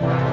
Bye.